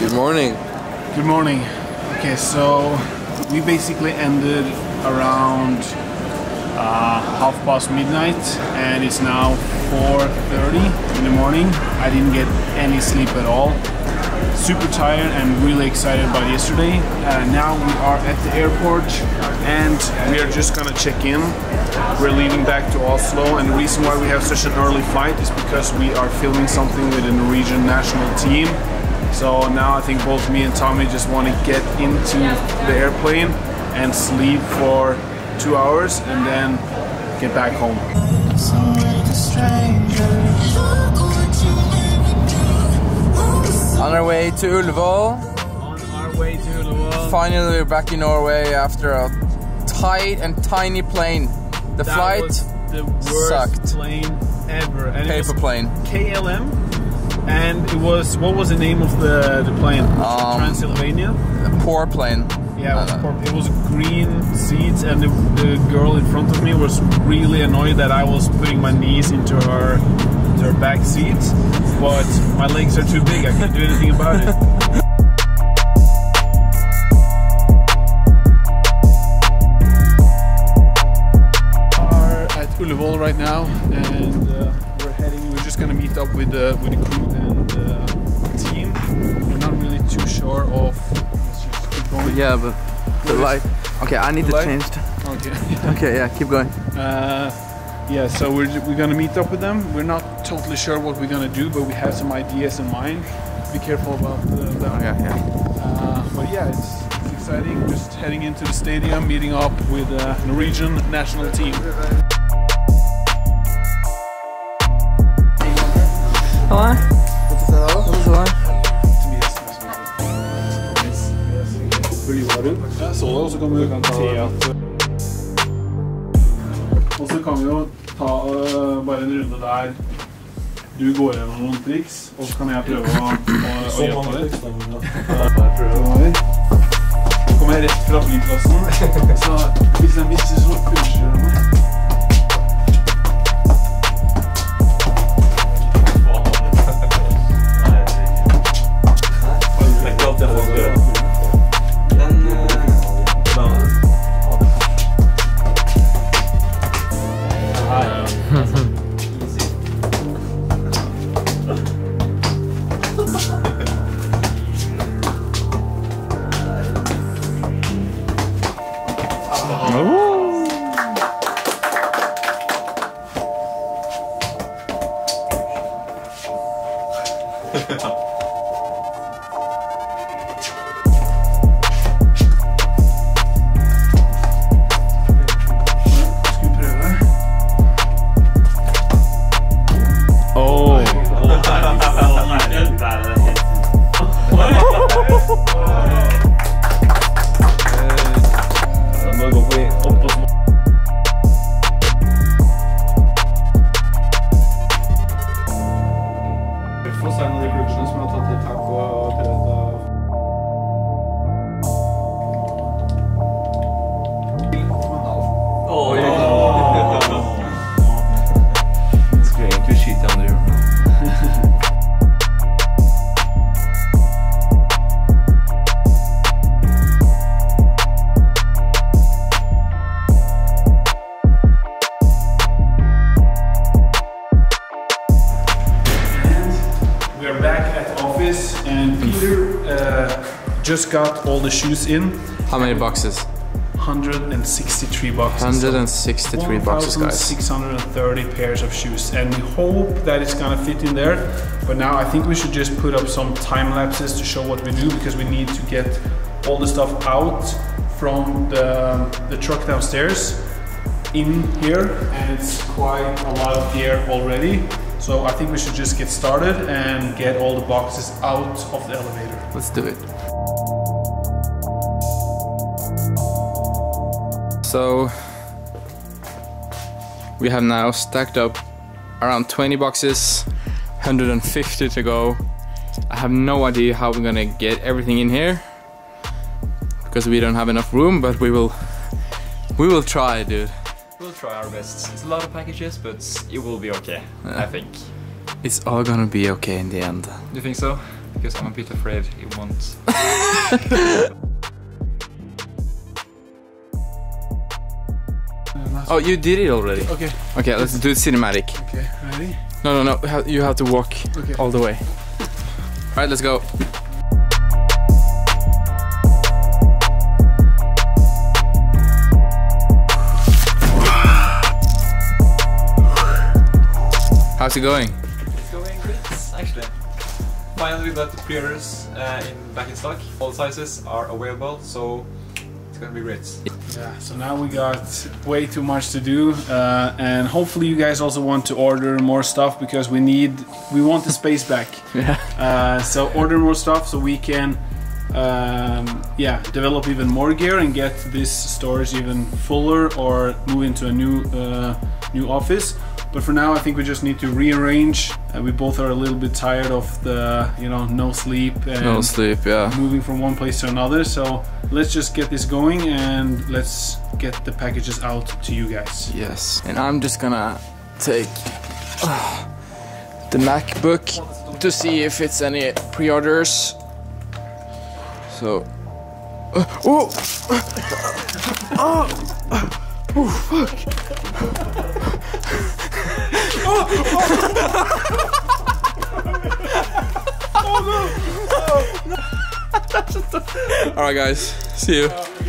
Good morning. Good morning. Okay, so we basically ended around uh, half past midnight, and it's now 4:30 in the morning. I didn't get any sleep at all. Super tired and really excited about yesterday. Uh, now we are at the airport, and we are just gonna check in. We're leaving back to Oslo, and the reason why we have such an early flight is because we are filming something with the Norwegian national team. So now I think both me and Tommy just want to get into the airplane and sleep for two hours and then get back home. On our way to Ullevål. On our way to Ullevål. Finally, we're back in Norway after a tight and tiny plane. The That flight, the sucked. plane ever. And paper plane. KLM. And it was what was the name of the the plane? Um, Transylvania. A poor plane. Yeah, it was, Uh, purple. it was green seats, and the, the girl in front of me was really annoyed that I was putting my knees into her into her back seat. But my legs are too big; I can't do anything about it. are at Ullevål right now, and uh, gonna meet up with the with the crew and uh, team. We're not really too sure of. Let's just keep going. Yeah, but the light. Okay, I need The to light? change. the- Okay. Okay, yeah, keep going. Uh, yeah, so we're, we're gonna meet up with them. We're not totally sure what we're gonna do, but we have some ideas in mind. Be careful about uh, that. Yeah, yeah. Uh, but yeah, it's, it's exciting. Just heading into the stadium, meeting up with the Norwegian national team. Halla. Ja, så det, og så kan vi se at Og så kan vi jo ta uh, bare en runde der du går gjennom noen triks, og så kan jeg prøve å, å, å hjelpe deg. Fremover. Nå kommer jeg rett fra flyplassen, så hvis jeg mister, så unnskylder jeg meg. ちょっと。And Peter uh, just got all the shoes in. How many boxes? 163 boxes. 163 boxes, guys. 1,630 pairs of shoes, and we hope that it's gonna fit in there. But now I think we should just put up some time lapses to show what we do because we need to get all the stuff out from the, the truck downstairs in here, and it's quite a lot of gear already. So I think we should just get started and get all the boxes out of the elevator. Let's do it. So we have now stacked up around 20 boxes, 150 to go. I have no idea how we're gonna get everything in here because we don't have enough room, but we will we will try, dude. We'll try our best. It's a lot of packages, but it will be okay. I think. It's all gonna be okay in the end. Do you think so? because I'm a bit afraid he won't. Oh, you did it already. Okay, Okay, let's do cinematic. okay, ready? No, no, no. you have- You have to walk Okay. all the way. All right, let's go. How's it going? It's going great, actually. Finally, we got the pre-orders uh, in back in stock. All sizes are available, so it's gonna be great. Yeah, so now we got way too much to do, uh, and hopefully you guys also want to order more stuff because we need, we want the space back. Yeah. Uh, so order more stuff so we can, um, yeah, develop even more gear and get this storage even fuller or move into a new, uh, new office. But for now, I think we just need to rearrange. Uh, we both are a little bit tired of the, you know, no sleep and No sleep, yeah. moving from one place to another. So let's just get this going and let's get the packages out to you guys. Yes. And I'm just gonna take uh, the MacBook to see if it's any pre-orders. So. Uh, oh! oh! Oh, fuck! Alright, guys. See you.